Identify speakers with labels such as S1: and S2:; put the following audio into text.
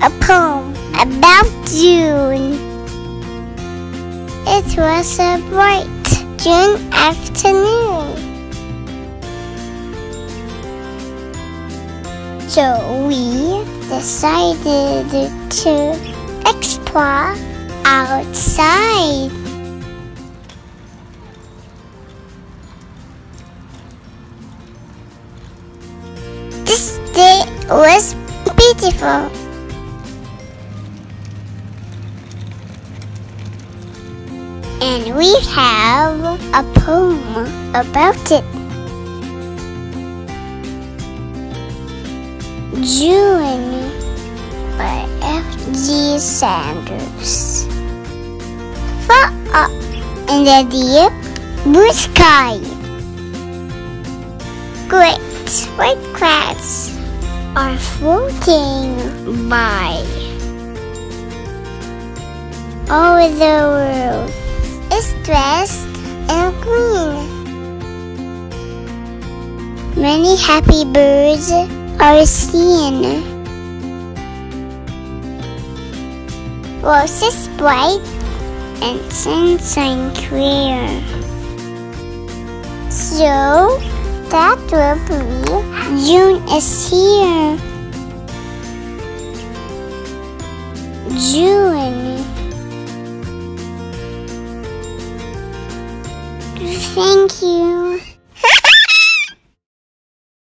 S1: a poem about June. It was a bright June afternoon. So we decided to explore outside. This day was beautiful. And we have a poem about it. June by F.G. Sanders. Far up in the deep blue sky, great white clouds are floating by. All the world dressed in green. Many happy birds are seen. Roses bright and sunshine clear. So that will be June is here. June. Thank you.